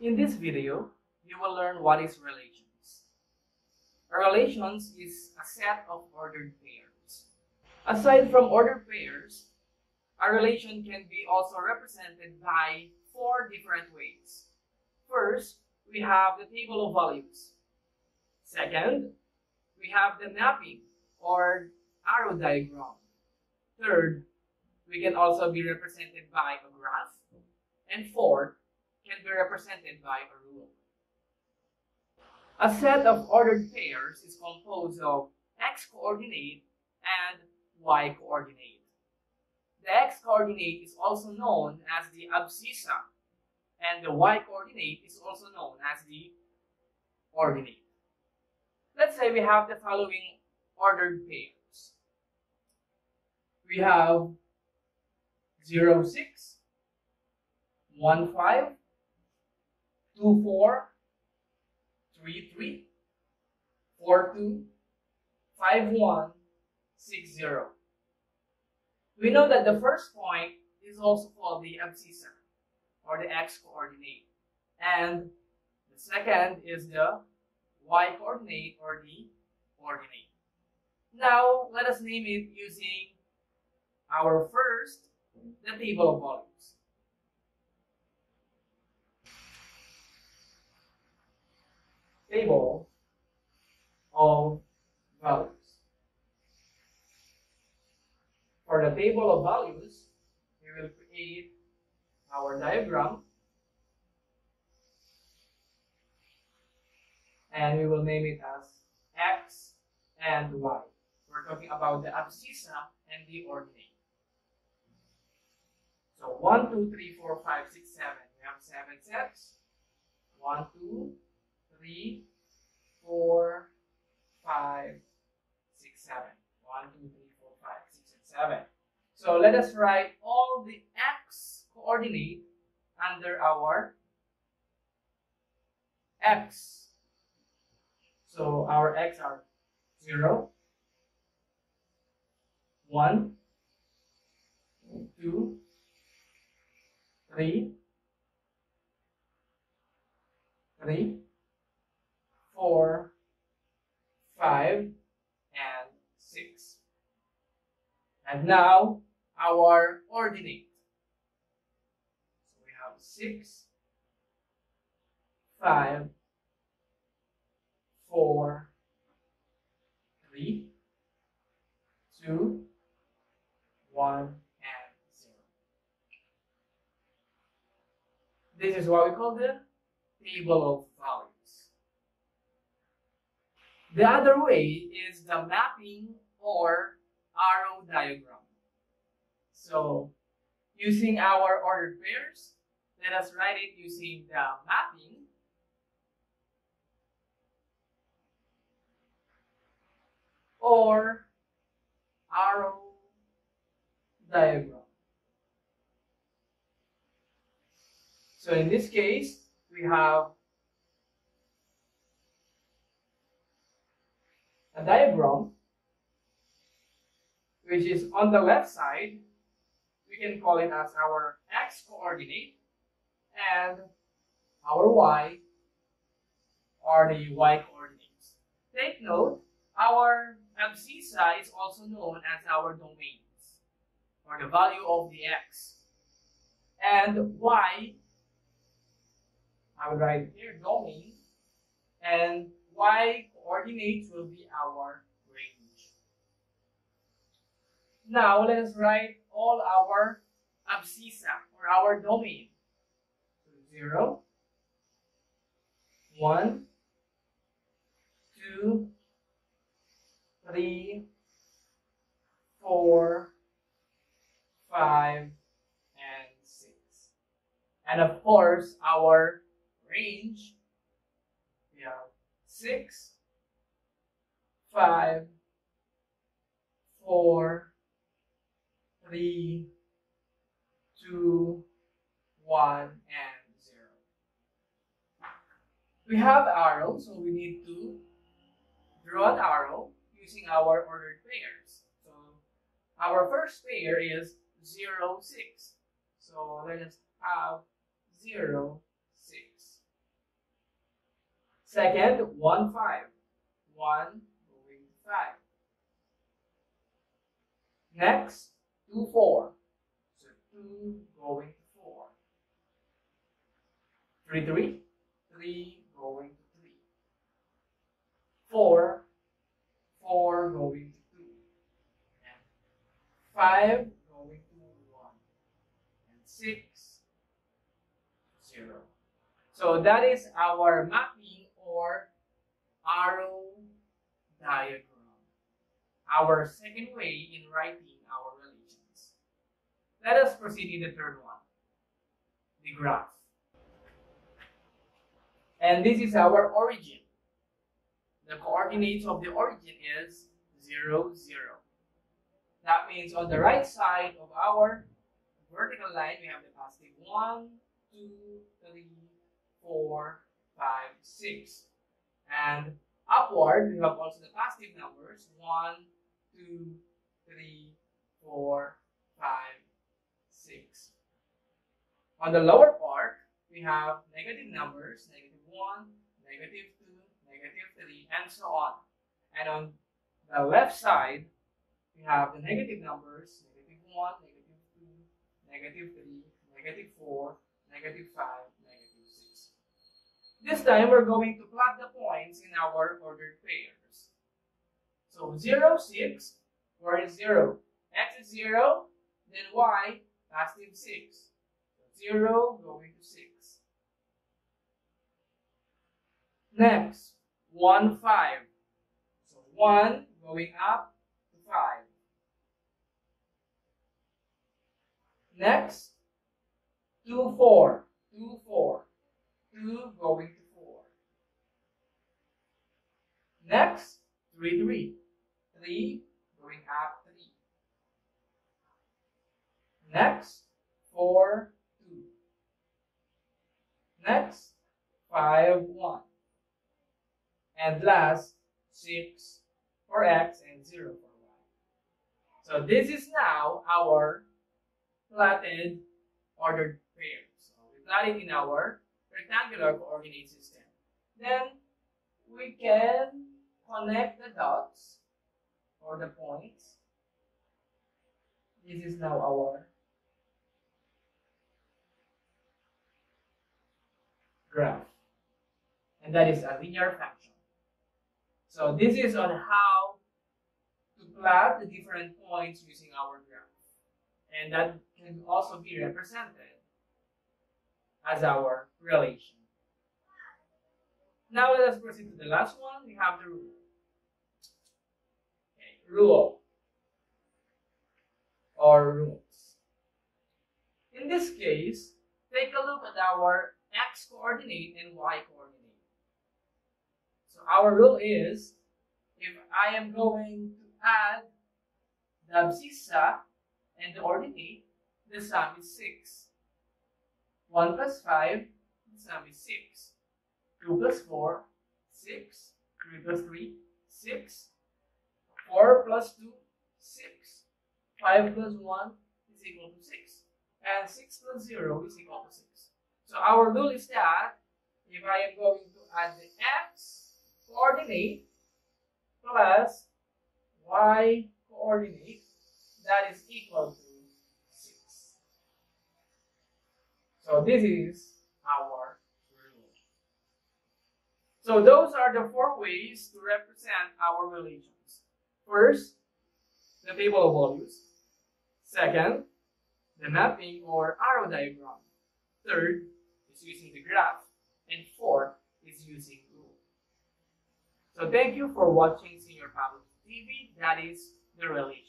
In this video, you will learn what is relations. A relations is a set of ordered pairs. Aside from ordered pairs, a relation can be also represented by four different ways. First, we have the table of values. Second, we have the mapping or arrow diagram. Third, we can also be represented by a graph. And fourth, can be represented by a rule. A set of ordered pairs is composed of x-coordinate and y-coordinate. The x-coordinate is also known as the abscissa, and the y-coordinate is also known as the ordinate. Let's say we have the following ordered pairs. We have 0, 6, 1, 5, 2, 4, 3, 3, 4, 2, 5, 1, 6, 0. We know that the first point is also called the abscissa or the x coordinate. And the second is the y coordinate or the ordinate. Now, let us name it using our first, the table of values. Table of values. For the table of values, we will create our diagram and we will name it as x and y. We're talking about the abscissa and the ordinate. So 1, 2, 3, 4, 5, 6, 7. We have 7 sets. 1, 2, 3, 4, 5, 6, 7. 1, 2, 3, 4, 5, 6, and 7. So let us write all the x coordinate under our x. So our x are 0, 1, 2, 3, 3, 4, 5, and 6. And now our ordinate. So we have 6, 5, 4, 3, 2, 1, and 0. This is what we call the table of values. The other way is the mapping or arrow diagram. So, using our ordered pairs, let us write it using the mapping or arrow diagram. So in this case, we have a diagram which is on the left side, we can call it as our x coordinate and our y are the y coordinates. Take note, our abscissa is also known as our domains or the value of the x. And y, I will write here domain, and y coordinate will be our range. Now let us write all our abscissa or our domain. So 0, 1, 2, 3, 4, 5, and 6. And of course, our range, 6, 5, 4, 3, 2, 1, and 0. We have arrows, so we need to draw an arrow using our ordered pairs. So our first pair is 0, 6. So let us have 0, 6. Second, 1, 5. 1 going to 5. Next, 2, 4. So 2 going to 4. 3, 3. 3 going to 3. 4. 4 going to 2. And 5 going to 1. And 6, 0. So that is our mapping or arrow diagram. Our second way in writing our relations. Let us proceed in the third one, the graph. And this is our origin. The coordinates of the origin is 0, 0. That means on the right side of our vertical line, we have the positive 1, 2, 3, 4, 5, 6. And upward, we have also the positive numbers 1, 2, 3, 4, 5, 6. On the lower part, we have negative numbers, negative 1, negative 2, negative 3, and so on. And on the left side, we have the negative numbers, negative 1, negative 2, negative 3, negative 4, negative 5, negative 6. This time, we're going to plot the points in our ordered pairs. So 0, 6, where is 0? X is 0, then Y, positive 6. 0 going to 6. Next, 1, 5. So 1 going up to 5. Next, 2, 4. 2, 4. 2 going to 4. Next, 3, 3. 3 going up 3. Next, 4, 2. Next, 5, 1. And last, 6 for x and 0 for y. So this is now our plotted ordered pair. So we plot it in our rectangular coordinate system. Then we can connect the dots or the points. This is now our graph. And that is a linear function. So this is on how to plot the different points using our graph. And that can also be represented as our relation. Now let us proceed to the last one. We have the rule. Okay, rule or rules. In this case, take a look at our x coordinate and y coordinate. So our rule is if I am going to add the abscissa and the ordinate, the sum is 6. 1 plus 5, the sum is 6. 2 plus 4, 6. 3 plus 3, 6. 4 plus 2, 6. 5 plus 1 is equal to 6. And 6 plus 0 is equal to 6. So our rule is that if I am going to add the x coordinate plus y coordinate, that is equal to 6. So this is our rule. So those are the four ways to represent our relations. First, the table of values. Second, the mapping or arrow diagram. Third is using the graph. And fourth is using rule. So thank you for watching Señor Pablo TV. That is the relation.